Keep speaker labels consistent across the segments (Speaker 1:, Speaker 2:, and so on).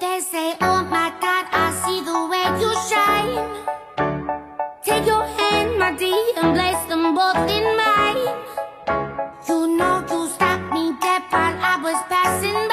Speaker 1: They say, oh my God, I see the way you shine. Take your hand, my dear, and place them both in mine. You know you stopped me dead while I was passing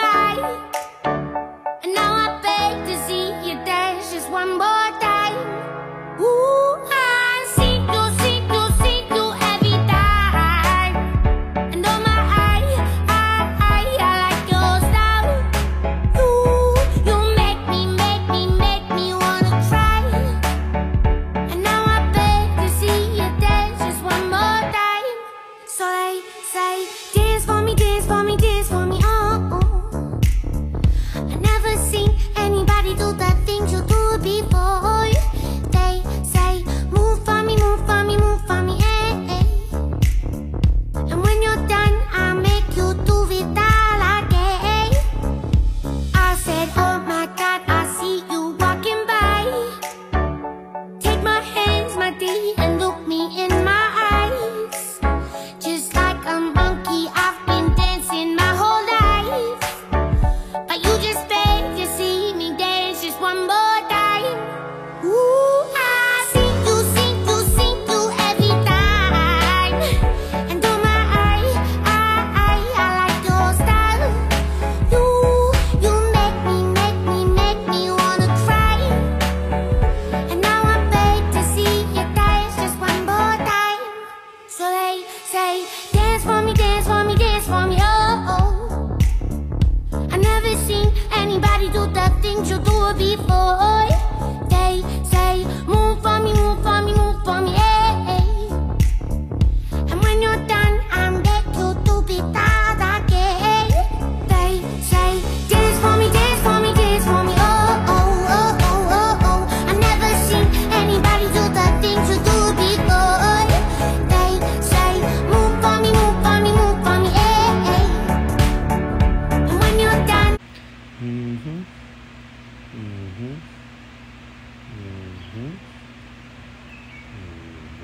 Speaker 1: say